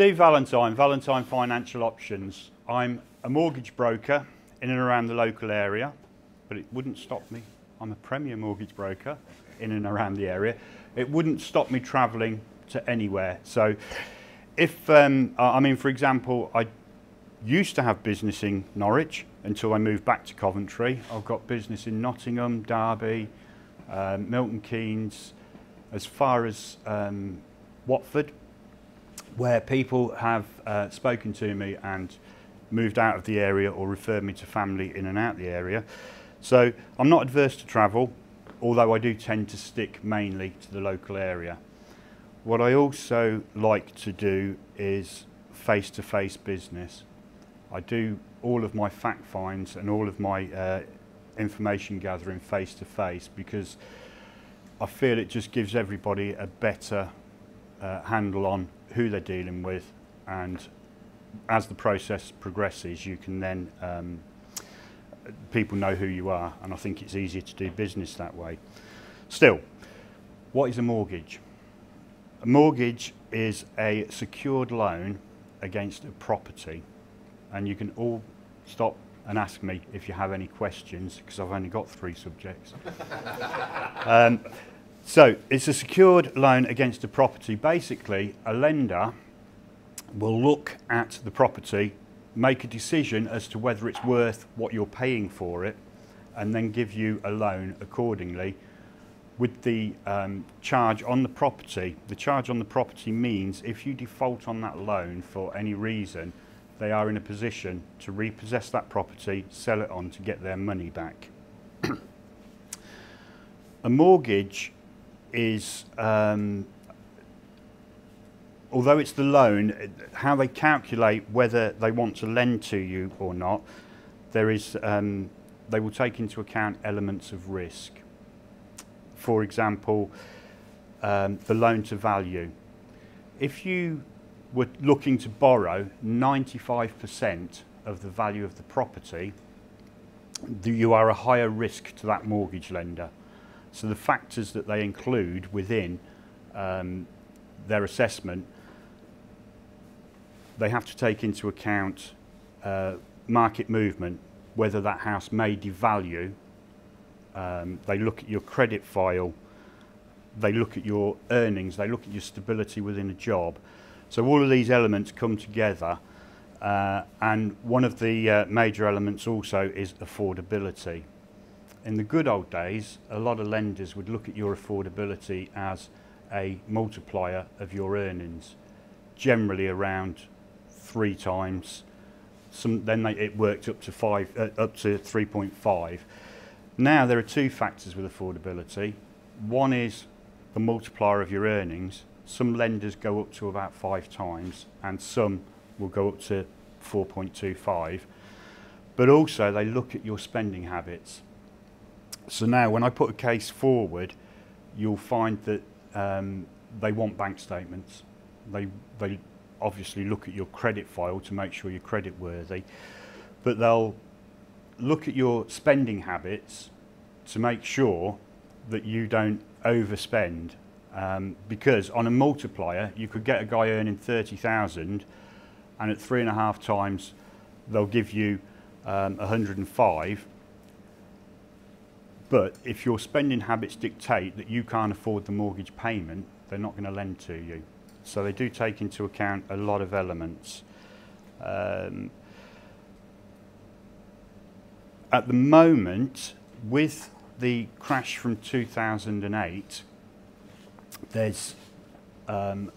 Steve Valentine, Valentine Financial Options. I'm a mortgage broker in and around the local area, but it wouldn't stop me. I'm a premier mortgage broker in and around the area. It wouldn't stop me travelling to anywhere. So if, um, I mean, for example, I used to have business in Norwich until I moved back to Coventry. I've got business in Nottingham, Derby, um, Milton Keynes, as far as um, Watford, where people have uh, spoken to me and moved out of the area or referred me to family in and out the area. So I'm not adverse to travel, although I do tend to stick mainly to the local area. What I also like to do is face-to-face -face business. I do all of my fact finds and all of my uh, information gathering face-to-face -face because I feel it just gives everybody a better uh, handle on who they're dealing with and as the process progresses you can then um, people know who you are and I think it's easier to do business that way. Still, what is a mortgage? A mortgage is a secured loan against a property and you can all stop and ask me if you have any questions because I've only got three subjects. um, so it's a secured loan against a property. Basically, a lender will look at the property, make a decision as to whether it's worth what you're paying for it, and then give you a loan accordingly with the um, charge on the property. The charge on the property means if you default on that loan for any reason, they are in a position to repossess that property, sell it on to get their money back. a mortgage is, um, although it's the loan, how they calculate whether they want to lend to you or not, there is, um, they will take into account elements of risk. For example, um, the loan to value. If you were looking to borrow 95% of the value of the property, you are a higher risk to that mortgage lender. So the factors that they include within um, their assessment, they have to take into account uh, market movement, whether that house may devalue. Um, they look at your credit file, they look at your earnings, they look at your stability within a job. So all of these elements come together uh, and one of the uh, major elements also is affordability. In the good old days, a lot of lenders would look at your affordability as a multiplier of your earnings, generally around three times. Some, then they, it worked up to five, uh, up to 3.5. Now there are two factors with affordability. One is the multiplier of your earnings, some lenders go up to about five times and some will go up to 4.25. But also they look at your spending habits. So now when I put a case forward, you'll find that um, they want bank statements. They, they obviously look at your credit file to make sure you're credit worthy, but they'll look at your spending habits to make sure that you don't overspend um, because on a multiplier, you could get a guy earning 30,000 and at three and a half times, they'll give you um, 105. But if your spending habits dictate that you can't afford the mortgage payment, they're not going to lend to you. So they do take into account a lot of elements. Um, at the moment, with the crash from 2008, there's um,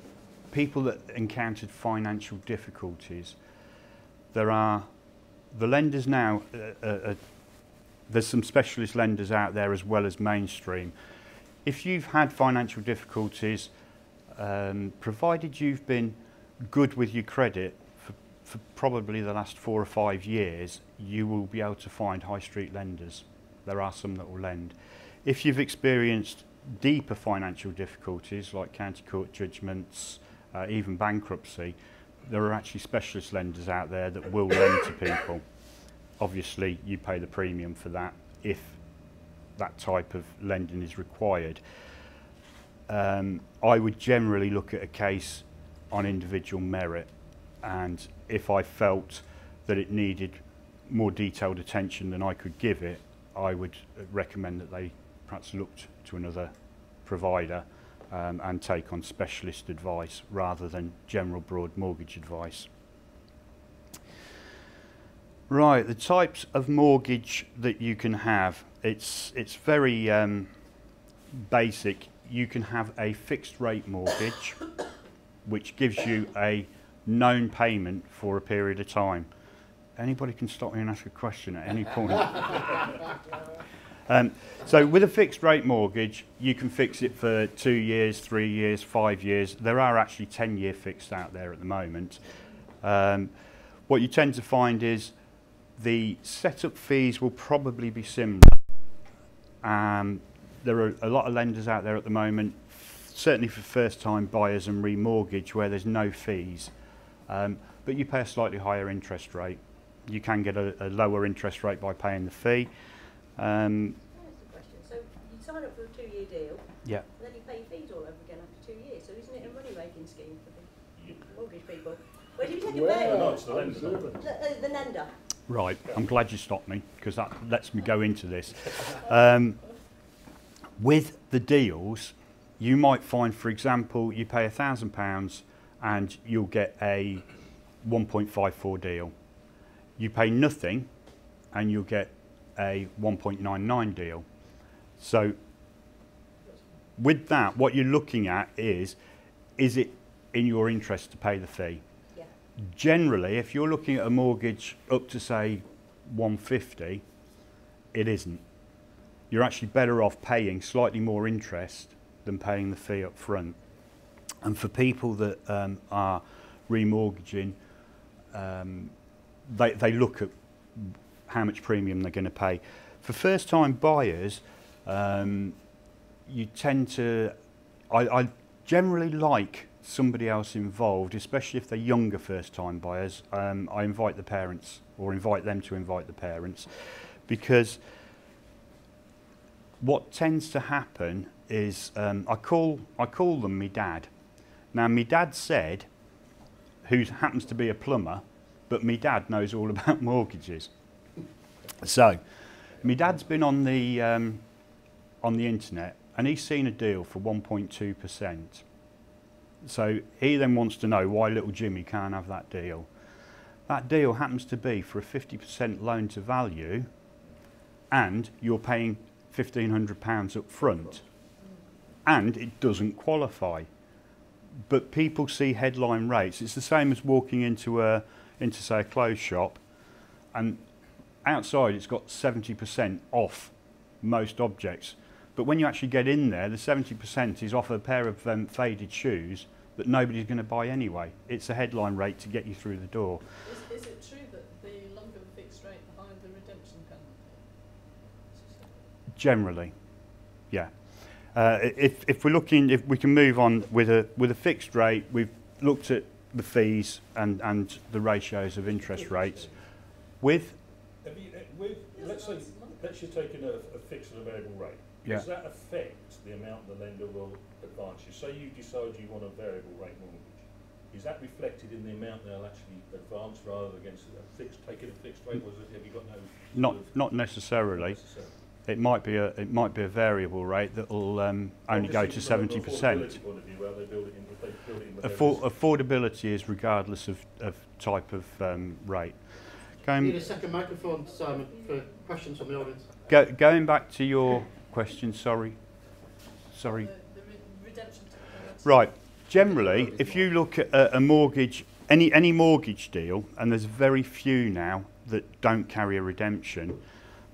people that encountered financial difficulties. There are the lenders now, uh, uh, uh, there's some specialist lenders out there as well as mainstream. If you've had financial difficulties, um, provided you've been good with your credit for, for probably the last four or five years, you will be able to find high street lenders. There are some that will lend. If you've experienced deeper financial difficulties like county court judgments, uh, even bankruptcy, there are actually specialist lenders out there that will lend to people. Obviously, you pay the premium for that if that type of lending is required. Um, I would generally look at a case on individual merit. And if I felt that it needed more detailed attention than I could give it, I would recommend that they perhaps looked to another provider um, and take on specialist advice rather than general broad mortgage advice. Right, the types of mortgage that you can have, it's, it's very um, basic. You can have a fixed rate mortgage, which gives you a known payment for a period of time. Anybody can stop me and ask a question at any point. um, so with a fixed rate mortgage, you can fix it for two years, three years, five years. There are actually 10 year fixed out there at the moment. Um, what you tend to find is the setup fees will probably be similar. Um, there are a lot of lenders out there at the moment, certainly for first-time buyers and remortgage, where there's no fees, um, but you pay a slightly higher interest rate. You can get a, a lower interest rate by paying the fee. Um, question. So you sign up for a two-year deal, yeah. and then you pay your fees all over again after two years. So isn't it a money-making scheme for the mortgage people? Where do you take it Well, back? no, it's the lender. The, uh, the lender. Right, I'm glad you stopped me because that lets me go into this. Um, with the deals, you might find, for example, you pay a thousand pounds and you'll get a 1.54 deal. You pay nothing and you'll get a 1.99 deal. So with that, what you're looking at is, is it in your interest to pay the fee? Generally, if you're looking at a mortgage up to say 150, it isn't. You're actually better off paying slightly more interest than paying the fee up front. And for people that um, are remortgaging, um, they, they look at how much premium they're going to pay. For first-time buyers, um, you tend to, I, I generally like somebody else involved, especially if they're younger first-time buyers. Um, I invite the parents or invite them to invite the parents because what tends to happen is um, I call I call them me dad. Now, me dad said, who happens to be a plumber, but me dad knows all about mortgages. So, me dad's been on the um, on the internet and he's seen a deal for 1.2 percent. So he then wants to know why little Jimmy can't have that deal. That deal happens to be for a 50% loan to value and you're paying £1,500 up front and it doesn't qualify. But people see headline rates. It's the same as walking into a into say a clothes shop and outside it's got 70% off most objects. But when you actually get in there, the 70% is off a pair of um, faded shoes that nobody's going to buy anyway. It's a headline rate to get you through the door. Is, is it true that the longer the fixed rate, the higher the redemption penalty? Generally, yeah. Uh, if, if we're looking, if we can move on with a, with a fixed rate, we've looked at the fees and, and the ratios of interest rates. With, Have you, uh, with, let's say, let's just take in a, a fixed and a variable rate. Yeah. Does that affect the amount the lender will advance you? Say you decide you want a variable rate mortgage. Is that reflected in the amount they'll actually advance rather than against a fixed, taking a fixed rate, or it, have you got no? not, sort of not necessarily. necessary? It might be a, it might be a variable rate that will um, only go to Obviously, from an 70%. affordability point of view, well, they build it in, if they build it in with Affor- affordability is regardless of, of type of um, rate. Going, Need a second microphone, Simon, for questions from the audience. Go, going back to your question, sorry. Sorry. The, the re- redemption penalty. Right. Generally, if you look at a, a mortgage, any, any mortgage deal, and there's very few now that don't carry a redemption,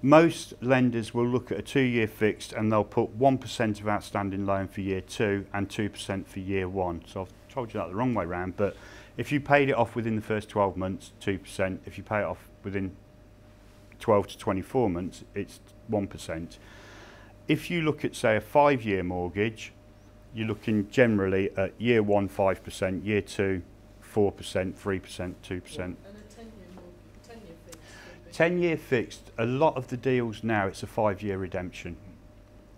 most lenders will look at a two-year fixed and they'll put 1% of outstanding loan for year two and 2% for year one. So I've told you that the wrong way round, but if you paid it off within the first 12 months, 2%. If you pay it off within 12 to 24 months, it's 1%. If you look at, say, a five-year mortgage, you're looking generally at year one, 5%, year two, 4%, 3%, 2%. And a 10 year mortgage, 10 year fixed. 10 year fixed, a lot of the deals now, it's a five year redemption.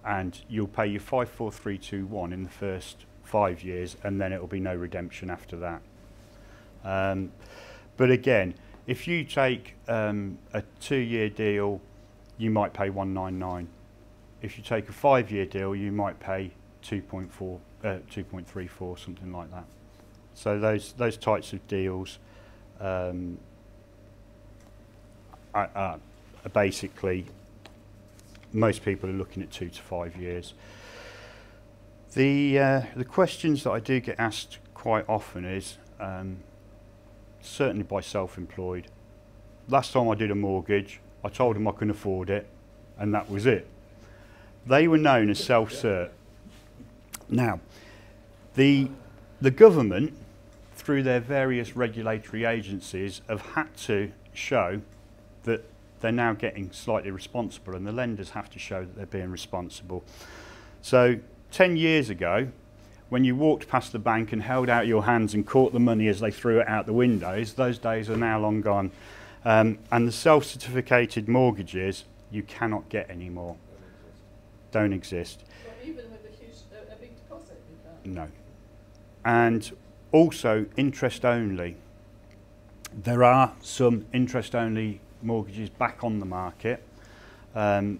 And you'll pay your 54321 in the first five years, and then it will be no redemption after that. Um, but again, if you take um, a two-year deal, you might pay 199. If you take a five-year deal, you might pay 2.4, uh, 2.34, something like that. So those those types of deals um, are, are basically most people are looking at two to five years. The uh, the questions that I do get asked quite often is um, certainly by self-employed. Last time I did a mortgage, I told them I couldn't afford it, and that was it. They were known as self-cert. Now, the the government, through their various regulatory agencies, have had to show that they're now getting slightly responsible, and the lenders have to show that they're being responsible. So, 10 years ago, when you walked past the bank and held out your hands and caught the money as they threw it out the windows, those days are now long gone. Um, and the self certificated mortgages you cannot get anymore, don't exist. Well, even with a huge, a, a big deposit. No. And also interest only. There are some interest only mortgages back on the market. Um,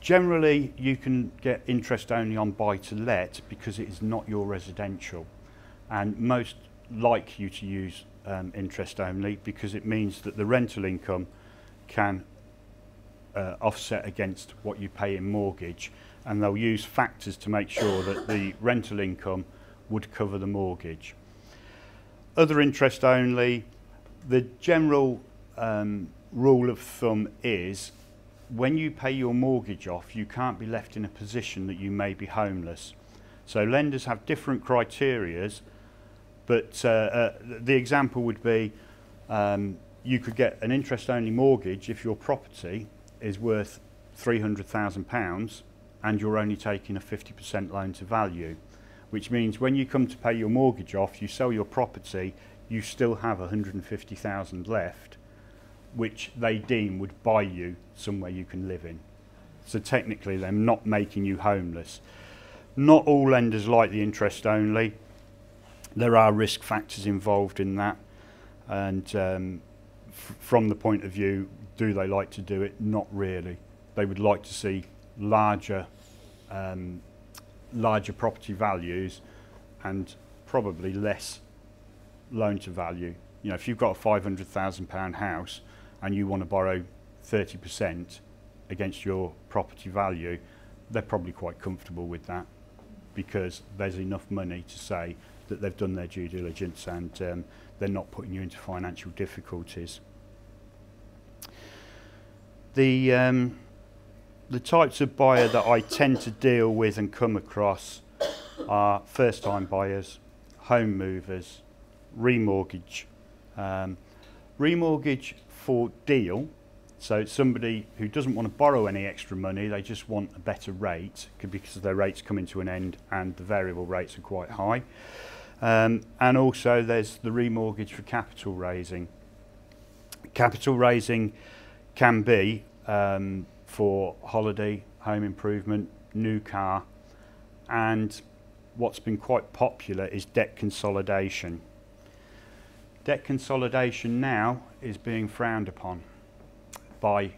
generally, you can get interest only on buy to let because it is not your residential. And most like you to use um, interest only because it means that the rental income can uh, offset against what you pay in mortgage and they'll use factors to make sure that the rental income would cover the mortgage. Other interest only, the general um, rule of thumb is when you pay your mortgage off, you can't be left in a position that you may be homeless. So lenders have different criterias, but uh, uh, the example would be um, you could get an interest-only mortgage if your property is worth £300,000 and you're only taking a 50% loan to value, which means when you come to pay your mortgage off, you sell your property, you still have 150,000 left, which they deem would buy you somewhere you can live in. So technically, they're not making you homeless. Not all lenders like the interest only. There are risk factors involved in that, and um, from the point of view, do they like to do it? Not really. They would like to see larger, um, larger property values, and probably less loan to value. You know, if you've got a five hundred thousand pound house and you want to borrow 30% against your property value, they're probably quite comfortable with that because there's enough money to say that they've done their due diligence and um, they're not putting you into financial difficulties. The, um, the types of buyer that I tend to deal with and come across are first-time buyers, home movers, remortgage. Um, remortgage for deal, so somebody who doesn't want to borrow any extra money, they just want a better rate because their rate's coming to an end and the variable rates are quite high. Um, and also there's the remortgage for capital raising. Capital raising can be um, for holiday, home improvement, new car, and what's been quite popular is debt consolidation. Debt consolidation now is being frowned upon by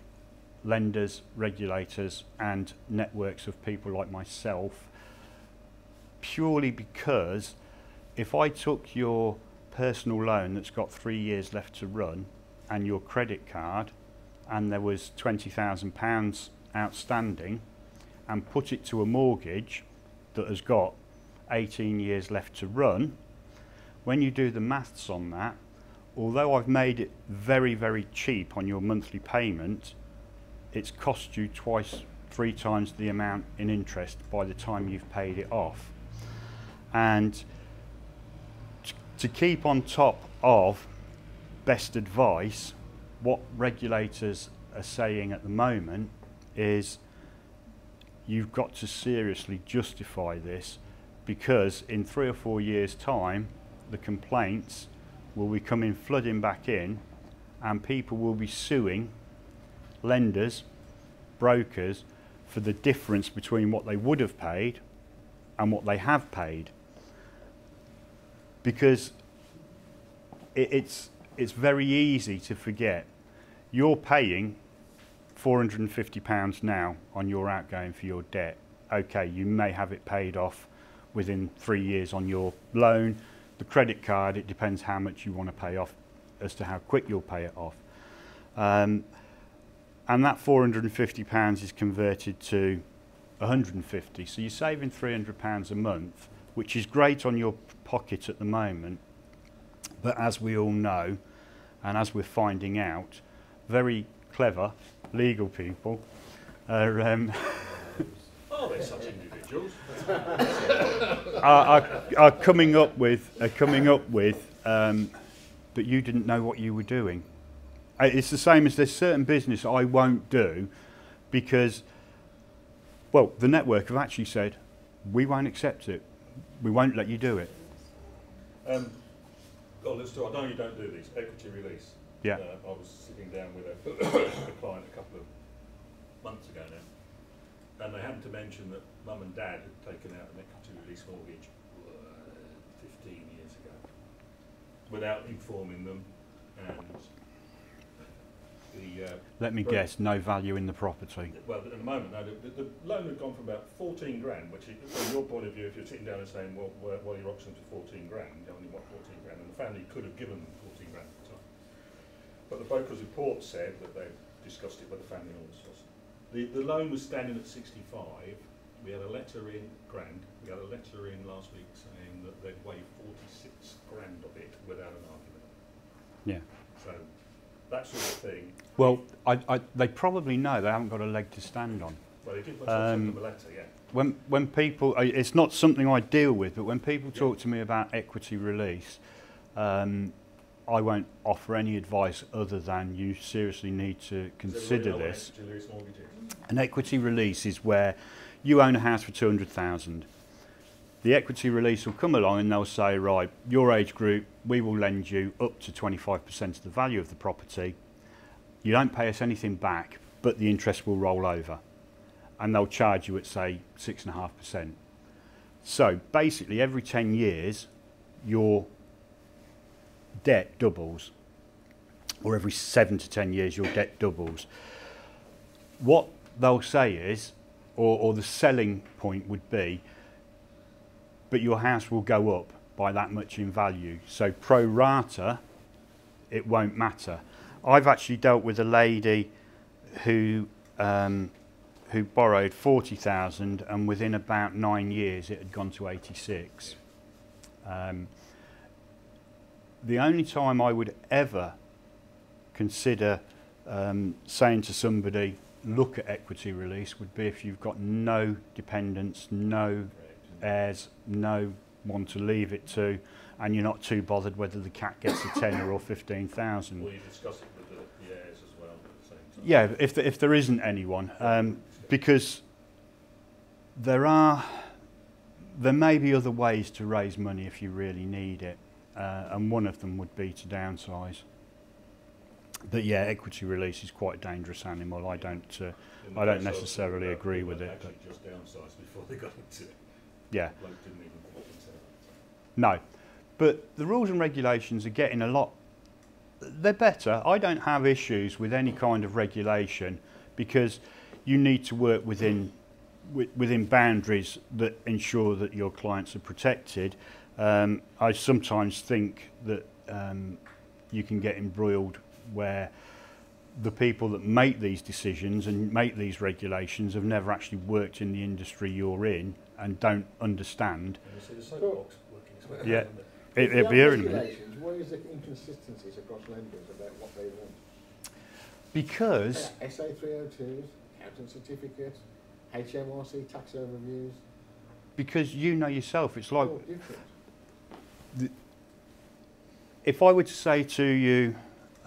lenders, regulators and networks of people like myself purely because if I took your personal loan that's got three years left to run and your credit card and there was £20,000 outstanding and put it to a mortgage that has got 18 years left to run, when you do the maths on that, although I've made it very, very cheap on your monthly payment, it's cost you twice, three times the amount in interest by the time you've paid it off. And to keep on top of best advice, what regulators are saying at the moment is you've got to seriously justify this because in three or four years' time, the complaints will be coming flooding back in and people will be suing lenders, brokers for the difference between what they would have paid and what they have paid. because it, it's it's very easy to forget. You're paying £450 now on your outgoing for your debt. Okay, you may have it paid off within three years on your loan. The credit card, it depends how much you want to pay off as to how quick you'll pay it off. Um, and that £450 is converted to 150 so you're saving 300 pounds a month which is great on your pocket at the moment but as we all know and as we're finding out very clever legal people are, um, Are such individuals? are, are, are coming up with are coming up with um, but you didn't know what you were doing. Uh, it's the same as there's certain business I won't do because well the network have actually said we won't accept it. We won't let you do it. Um, oh, let's do, I know you don't do these, equity release. Yeah. Uh, I was sitting down with a, a client a couple of months ago now, and they happened to mention that mum and dad had taken out an equity release mortgage uh, 15 years ago without informing them, and the uh, let me guess no value in the property well, at the moment, no, the, the, the loan had gone from about 14 grand, which, is, from your point of view, if you're sitting down and saying, well, what, what are your options for 14 grand, you only want 14 grand, and the family could have given them 14 grand at the time. But the broker's report said that they discussed it with the family and all this sort. The, the loan was standing at 65. We had a letter in, grand, we had a letter in last week saying that they'd waive 46 grand of it without an argument. yeah So, that sort of thing. well I, I, they probably know they haven't got a leg to stand on Well, they did when Um, them a letter, yeah. when when people it's not something I deal with but when people Yeah. talk to me about equity release um, I won't offer any advice other than you seriously need to consider this equity release mortgage is? An equity release is where you own a house for 200,000. The equity release will come along and they'll say, right, your age group, we will lend you up to 25% of the value of the property. You don't pay us anything back, but the interest will roll over. And they'll charge you at, say, 6.5%. So basically, every 10 years, your debt doubles. Or every 7 to 10 years, your debt doubles what they'll say is, or, or the selling point would be, but your house will go up by that much in value. So pro rata, it won't matter. I've actually dealt with a lady who um, who borrowed forty thousand, and within about nine years, it had gone to eighty six. Um, the only time I would ever consider um, saying to somebody, look at equity release would be if you've got no dependents, no heirs, no one to leave it to, and you're not too bothered whether the cat gets a tenner or 15,000. Will you discuss it with the, the heirs as well at the same time? Yeah, if, the, if there isn't anyone, um, because there are, there may be other ways to raise money if you really need it, uh, and one of them would be to downsize. But yeah, equity release is quite a dangerous animal. I don't, uh, I don't necessarily agree with it, Actually just downsized before they got into it. Yeah. Bloke didn't even put it into it. No. But the rules and regulations are getting a lot, they're better. I don't have issues with any kind of regulation because you need to work within, within boundaries that ensure that your clients are protected. Um, I sometimes think that um, you can get embroiled where the people that make these decisions and make these regulations have never actually worked in the industry you're in and don't understand. And you see the soapbox working its way Yeah. around it. It, If it'll be in a minute. regulations, Why is there inconsistencies across lenders about what they want? Because uh, SA 302s, accounting certificates, HMRC tax overviews, because you know yourself, it's like all if I were to say to you,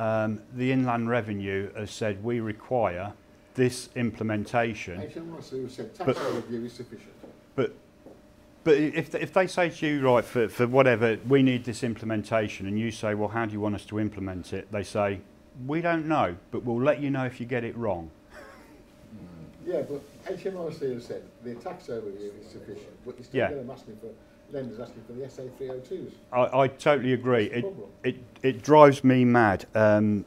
um, the Inland Revenue has said we require this implementation, HMRC has said tax But- sufficient. but if, if they say to you, right, for, for whatever, we need this implementation, and you say, well, how do you want us to implement it? They say, we don't know, but we'll let you know if you get it wrong. Yeah, but HMRC has said the tax overview is sufficient, but you're still Yeah. going to ask them for lenders asking for the SA 302s. I, I totally agree. It, it, it drives me mad. Um,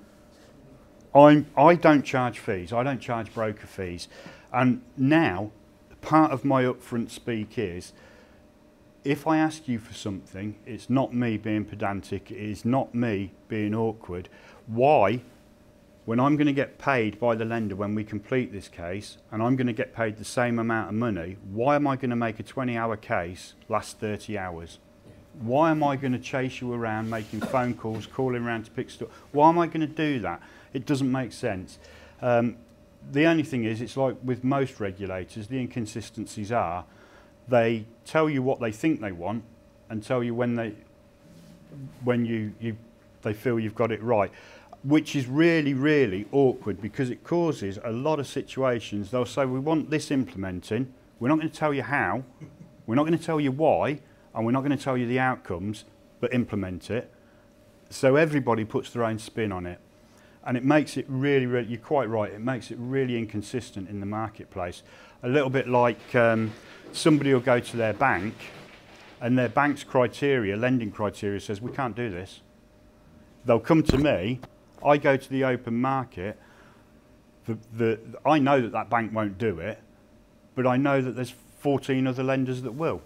I'm, I don't charge fees. I don't charge broker fees. And now, part of my upfront speak is, if I ask you for something, it's not me being pedantic, it is not me being awkward. Why, when I'm going to get paid by the lender when we complete this case, and I'm going to get paid the same amount of money, why am I going to make a 20 hour case last 30 hours? Why am I going to chase you around making phone calls, calling around to pick stuff? Why am I going to do that? It doesn't make sense. Um, the only thing is, it's like with most regulators, the inconsistencies are they tell you what they think they want and tell you when they when you, you they feel you've got it right which is really really awkward because it causes a lot of situations. They'll say we want this implementing. We're not going to tell you how. We're not going to tell you why and we're not going to tell you the outcomes but implement it. So everybody puts their own spin on it. And it makes it really, really, you're quite right, it makes it really inconsistent in the marketplace. A little bit like um, somebody will go to their bank and their bank's criteria, lending criteria says, we can't do this. They'll come to me, I go to the open market, the, the, I know that that bank won't do it, but I know that there's 14 other lenders that will.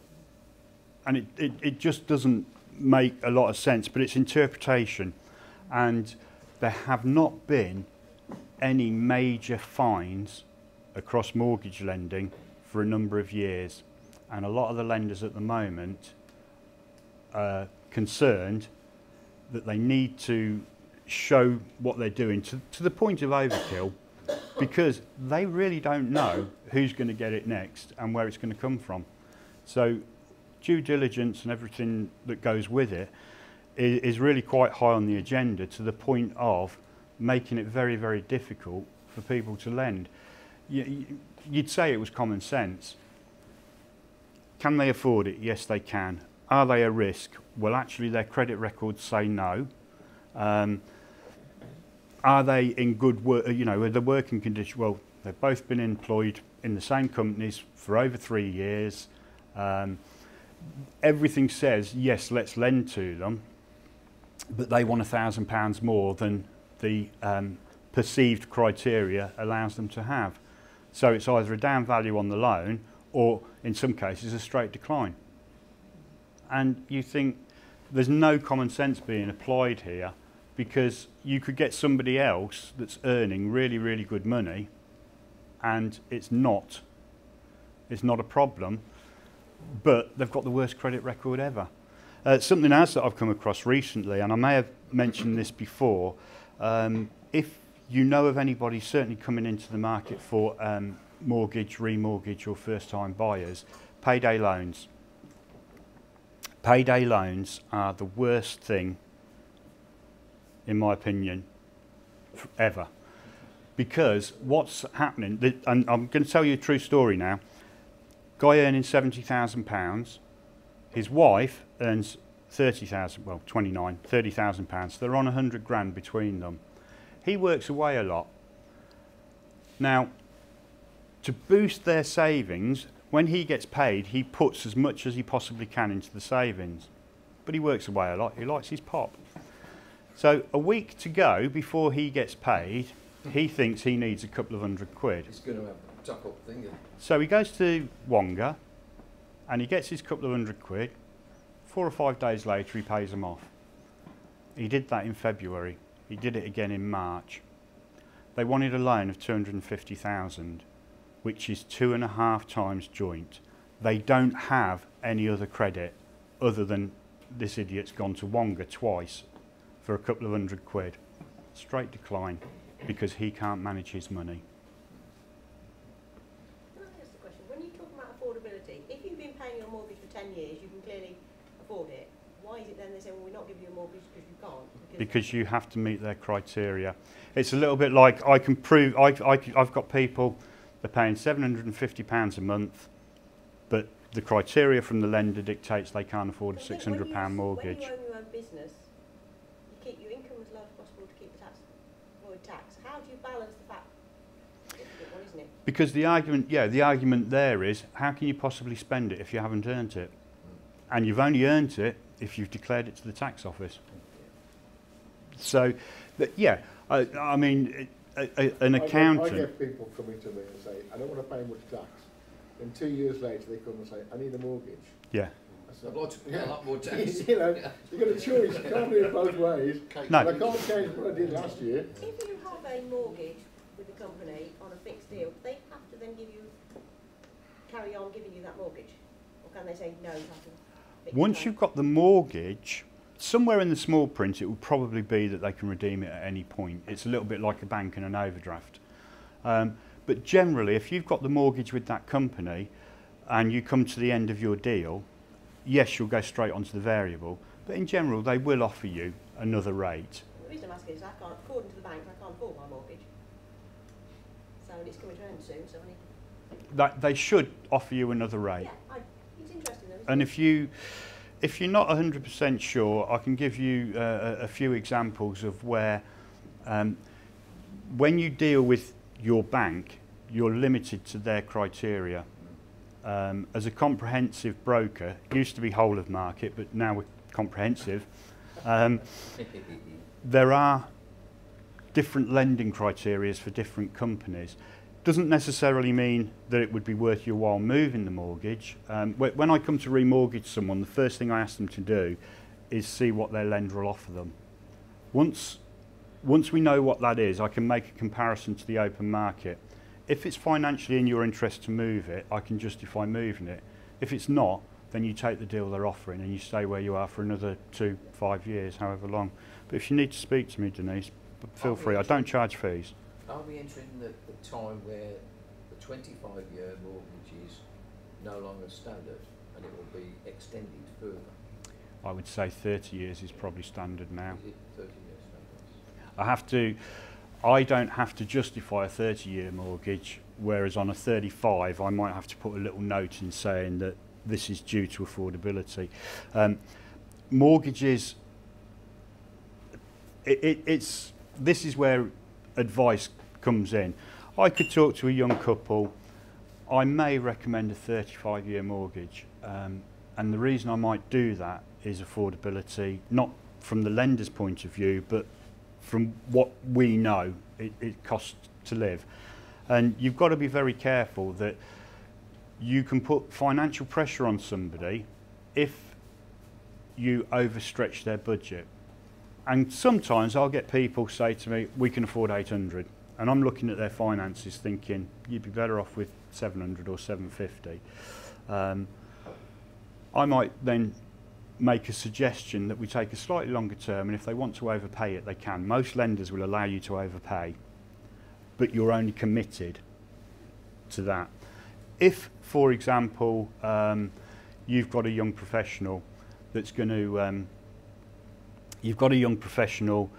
And it, it, it just doesn't make a lot of sense, but it's interpretation. And there have not been any major fines across mortgage lending for a number of years. And a lot of the lenders at the moment are concerned that they need to show what they're doing to, to the point of overkill because they really don't know who's going to get it next and where it's going to come from. So due diligence and everything that goes with it is, is really quite high on the agenda to the point of making it very, very difficult for people to lend. You, you, you'd say it was common sense. Can they afford it? Yes, they can. Are they a risk? Well, actually, their credit records say no. Um, are they in good work? You know, are the working condition? Well, they've both been employed in the same companies for over three years. Um, everything says yes, let's lend to them, but they want a thousand pounds more than the um, perceived criteria allows them to have. So it's either a down value on the loan or in some cases a straight decline. And you think there's no common sense being applied here because you could get somebody else that's earning really, really good money and it's not. It's not a problem, but they've got the worst credit record ever. Uh, something else that I've come across recently, and I may have mentioned this before, um, if you know of anybody certainly coming into the market for um, mortgage, remortgage or first-time buyers, payday loans. Payday loans are the worst thing, in my opinion, ever. Because what's happening, and I'm going to tell you a true story now. Guy earning £70,000, his wife earns 30,000, well, 29, 30,000 pounds. They're on 100 grand between them. He works away a lot. Now, to boost their savings, when he gets paid, he puts as much as he possibly can into the savings. But he works away a lot. He likes his pop. So a week to go before he gets paid, he thinks he needs a couple of hundred quid. It's going to have a top up thing. So he goes to Wonga and he gets his couple of hundred quid. Four or five days later, he pays them off. He did that in February. He did it again in March. They wanted a loan of 250,000, which is two and a half times joint. They don't have any other credit other than this idiot's gone to Wonga twice for a couple of hundred quid. Straight decline because he can't manage his money. Can I ask the question? When you talk about affordability, if you've been paying your mortgage for 10 years, you can clearly afford it. Why is it then they say, well, we're not giving you a mortgage because you can't? because you have to meet their criteria. It's a little bit like I can prove, I, I, I've got people, they're paying £750 a month, but the criteria from the lender dictates they can't afford a But then when £600 you- mortgage. When you own your own business, you keep your income as low as possible to keep the tax, avoid tax. How do you balance the fact? It's a difficult one, isn't it? Because the argument, yeah, the argument there is, how can you possibly spend it if you haven't earned it? and you've only earned it if you've declared it to the tax office. So, th- yeah, I, I mean, a, a, an I get- accountant. I get people coming to me and say, I don't want to pay much tax. And two years later, they come and say, I need a mortgage. Yeah. I said, I'd like to pay a lot more tax. you know, you've got a choice. You can't do it both ways. No. And I can't change what I did last year. If you have a mortgage with the company on a fixed deal, they give you, carry on giving you that mortgage? Or can they say, no, you have Once you've got the mortgage, somewhere in the small print, it will probably be that they can redeem it at any point. It's a little bit like a bank and an overdraft. Um, but generally, if you've got the mortgage with that company and you come to the end of your deal, yes, you'll go straight onto the variable. But in general, they will offer you another rate. The reason I'm asking is I can't, according to the bank, I can't afford my mortgage. So and it's coming to an end soon, so I need, That they should offer you another rate. yeah, I, it's interesting though. isn't And it? if you if you're not 100% sure, I can give you uh, a, a few examples of where um, when you deal with your bank, you're limited to their criteria. Um, as a comprehensive broker, used to be whole of market, but now we're comprehensive. Um, there are different lending criteria for different companies. Doesn't necessarily mean that it would be worth your while moving the mortgage. Um, wh- when I come to remortgage someone, the first thing I ask them to do is see what their lender will offer them. Once, once we know what that is, I can make a comparison to the open market. If it's financially in your interest to move it, I can justify moving it. If it's not, then you take the deal they're offering and you stay where you are for another two, five years, however long. But if you need to speak to me, Denise, feel free. I don't charge fees. Are we entering the, the time where the twenty-five year mortgage is no longer standard and it will be extended further? I would say 30 years is probably standard now. Is it thirty years standard? I have to, I don't have to justify a 30 year mortgage, whereas on a 35 I might have to put a little note in saying that this is due to affordability. Um, mortgages, it, it, it's, this is where advice comes in. I could talk to a young couple, I may recommend a 35 year mortgage. Um, and the reason I might do that is affordability, not from the lender's point of view, but from what we know it, it costs to live. And you've got to be very careful that you can put financial pressure on somebody if you overstretch their budget. And sometimes I'll get people say to me, we can afford 800. And I'm looking at their finances thinking, you'd be better off with 700 or 750. Um, I might then make a suggestion that we take a slightly longer term and if they want to overpay it, they can. Most lenders will allow you to overpay, but you're only committed to that. If, for example, um, you've got a young professional that's going to, um, you've got a young professional,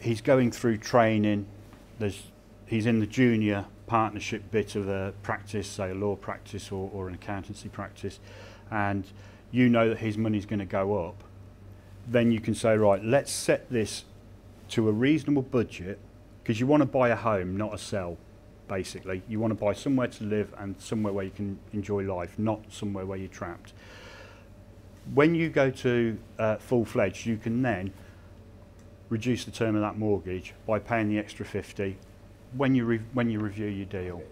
he's going through training, there's, he's in the junior partnership bit of a practice, say a law practice or, or an accountancy practice, and you know that his money's going to go up, then you can say, right, let's set this to a reasonable budget because you want to buy a home, not a sell, basically. You want to buy somewhere to live and somewhere where you can enjoy life, not somewhere where you're trapped. When you go to uh, full-fledged, you can then reduce the term of that mortgage by paying the extra 50 when you, when you review your deal.